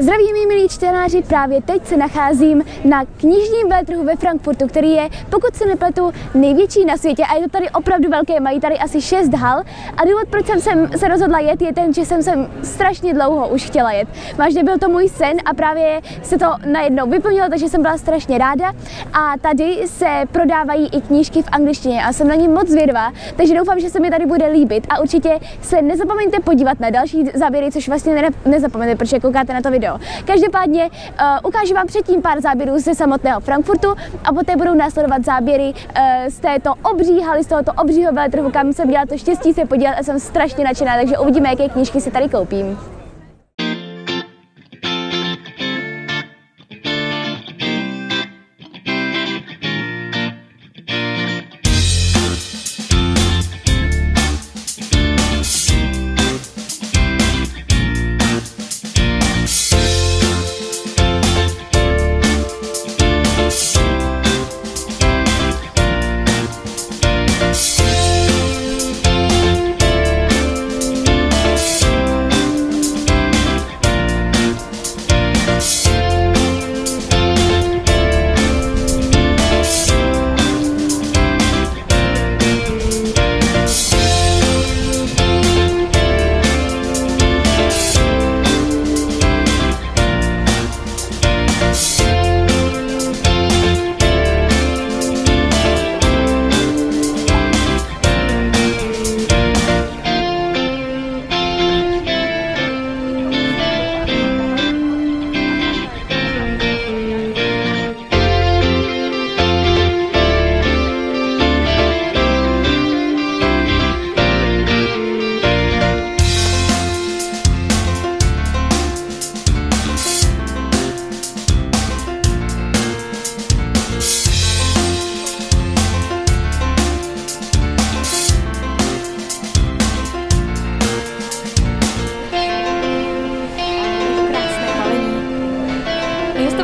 Zdraví mý milí čtenáři, právě teď se nacházím na knižním veletrhu ve Frankfurtu, který je, pokud se nepletu, největší na světě a je to tady opravdu velké, mají tady asi 6 hal a důvod, proč jsem, jsem se rozhodla jet, je ten, že jsem sem strašně dlouho už chtěla jet. Vážně byl to můj sen a právě se to najednou vyplnilo, takže jsem byla strašně ráda a tady se prodávají i knížky v angličtině a jsem na ní moc zvědavá, takže doufám, že se mi tady bude líbit a určitě se nezapomeňte podívat na další záběry, což vlastně ne, nezapomeňte, protože koukáte na to video. Každopádně uh, ukážu vám předtím pár záběrů ze samotného Frankfurtu a poté budou následovat záběry uh, z této obří haly, z tohoto obřího veletrhu, kam jsem měla to štěstí se podívat a jsem strašně nadšená, takže uvidíme, jaké knížky si tady koupím.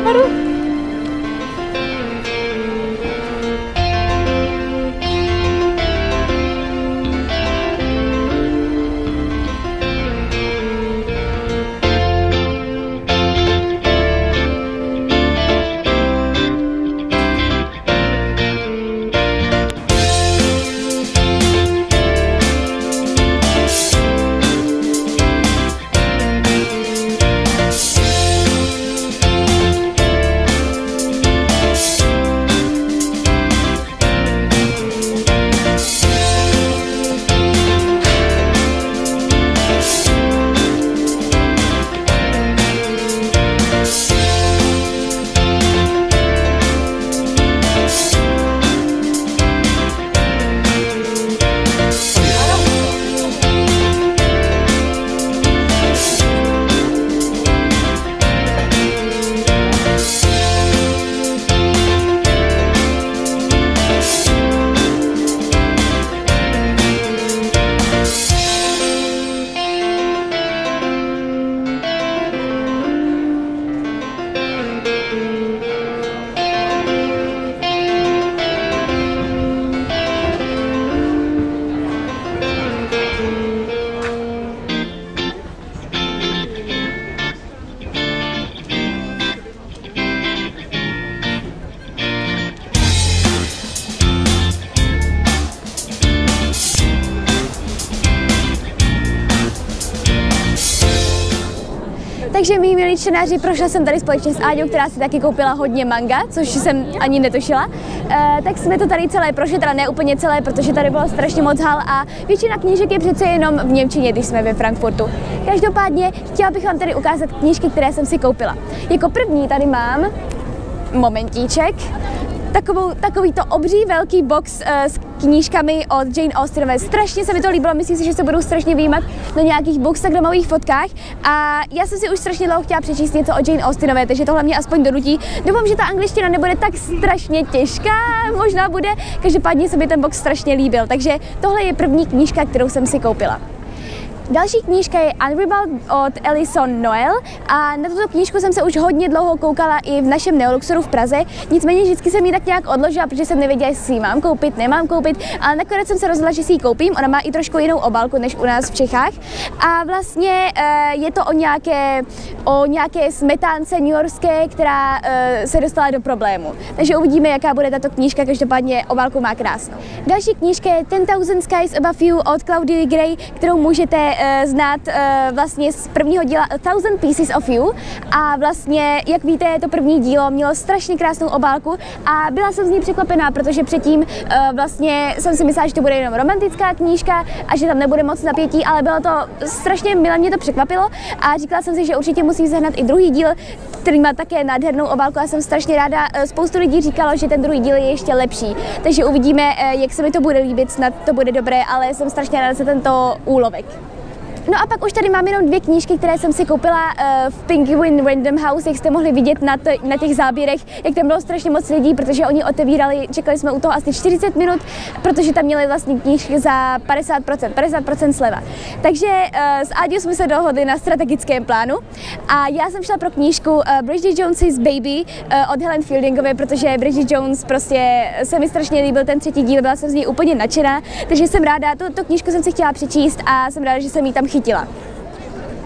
baru Takže mý milí čtenáři, prošla jsem tady společně s Áďou, která si taky koupila hodně manga, což jsem ani netušila. E, tak jsme to tady celé prošli, teda ne úplně celé, protože tady bylo strašně moc hal a většina knížek je přece jenom v Němčině, když jsme ve Frankfurtu. Každopádně chtěla bych vám tady ukázat knížky, které jsem si koupila. Jako první tady mám momentíček, takovou, takový to obří velký box uh, s knížkami od Jane Austenové. Strašně se mi to líbilo, myslím si, že se budou strašně výjímat na nějakých bookstagramových fotkách. A já jsem si už strašně dlouho chtěla přečíst něco o Jane Austenové, takže tohle mě aspoň donutí. Doufám, že ta angličtina nebude tak strašně těžká, možná bude. Každopádně se mi ten box strašně líbil, takže tohle je první knížka, kterou jsem si koupila. Další knížka je Unrivaled od Alison Noel a na tuto knížku jsem se už hodně dlouho koukala i v našem Neoluxoru v Praze, nicméně vždycky jsem ji tak nějak odložila, protože jsem nevěděla, jestli ji mám koupit, nemám koupit, ale nakonec jsem se rozhodla, že si ji koupím. Ona má i trošku jinou obálku než u nás v Čechách a vlastně eh, je to o nějaké, o nějaké smetánce New Yorkské, která eh, se dostala do problému. Takže uvidíme, jaká bude tato knížka, každopádně obálku má krásnou. Další knížka je 10,000 Skies Above You od Claudie Gray, kterou můžete znát uh, vlastně z prvního díla A Thousand Pieces of You a vlastně, jak víte, to první dílo mělo strašně krásnou obálku a byla jsem z ní překvapená, protože předtím uh, vlastně jsem si myslela, že to bude jenom romantická knížka a že tam nebude moc napětí, ale bylo to strašně milé, mě to překvapilo a říkala jsem si, že určitě musím zahnat i druhý díl, který má také nádhernou obálku a jsem strašně ráda. Spoustu lidí říkalo, že ten druhý díl je ještě lepší, takže uvidíme, jak se mi to bude líbit, snad to bude dobré, ale jsem strašně ráda za tento úlovek. No a pak už tady mám jenom dvě knížky, které jsem si koupila uh, v Penguin Random House, jak jste mohli vidět na, na těch záběrech, jak tam bylo strašně moc lidí, protože oni otevírali, čekali jsme u toho asi 40 minut, protože tam měli vlastně knížky za 50%, 50% sleva. Takže uh, s Áďou jsme se dohodli na strategickém plánu a já jsem šla pro knížku uh, Bridget Jones's Baby uh, od Helen Fieldingové, protože Bridget Jones prostě se mi strašně líbil ten třetí díl, byla jsem z něj úplně nadšená, takže jsem ráda, tu, tu knížku jsem si chtěla přečíst a jsem ráda, že jsem ji tam chytila.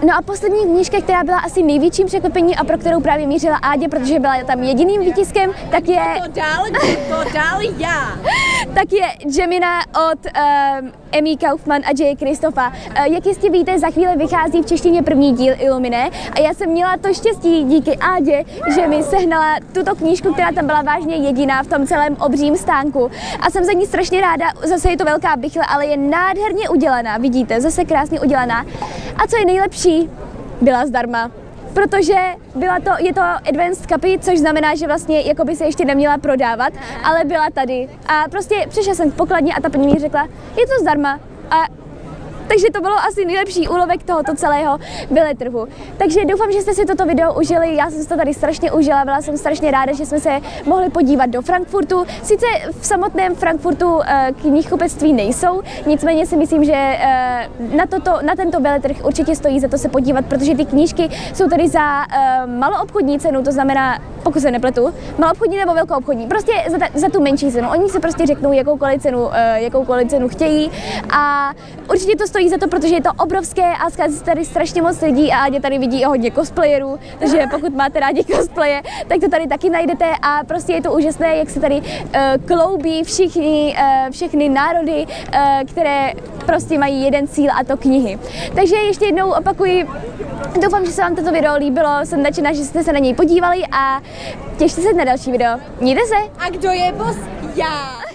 No a poslední knížka, která byla asi největším překvapením a pro kterou právě mířila Ádě, protože byla tam jediným výtiskem, tak je... To dál, to dál já. tak je Gemina od um, Emmy Kaufman a J. Kristofa. Uh, jak jistě víte, za chvíli vychází v češtině první díl Illuminé a já jsem měla to štěstí díky Ádě, že mi sehnala tuto knížku, která tam byla vážně jediná v tom celém obřím stánku. A jsem za ní strašně ráda, zase je to velká bychle, ale je nádherně udělaná, vidíte, zase krásně udělaná. A co je nejlepší, byla zdarma protože byla to, je to advanced copy, což znamená, že vlastně jako by se ještě neměla prodávat, ale byla tady. A prostě přišla jsem k pokladně a ta paní mi řekla, je to zdarma. A takže to bylo asi nejlepší úlovek tohoto celého veletrhu. Takže doufám, že jste si toto video užili. Já jsem si to tady strašně užila, byla jsem strašně ráda, že jsme se mohli podívat do Frankfurtu. Sice v samotném Frankfurtu uh, knihkupectví nejsou, nicméně si myslím, že uh, na, toto, na tento veletrh určitě stojí za to se podívat, protože ty knížky jsou tady za uh, maloobchodní cenu, to znamená, pokud se nepletu, maloobchodní nebo velkoobchodní, prostě za, ta, za tu menší cenu. Oni se prostě řeknou, jakoukoliv cenu, uh, jakoukoliv cenu chtějí a určitě to stojí za to, protože je to obrovské a schází se tady strašně moc lidí a Ádě tady vidí hodně cosplayerů, takže pokud máte rádi cosplaye, tak to tady taky najdete a prostě je to úžasné, jak se tady uh, kloubí všichni, uh, všechny národy, uh, které prostě mají jeden cíl a to knihy. Takže ještě jednou opakuji, doufám, že se vám toto video líbilo, jsem nadšená, že jste se na něj podívali a těšte se na další video. Mějte se! A kdo je boss? Já!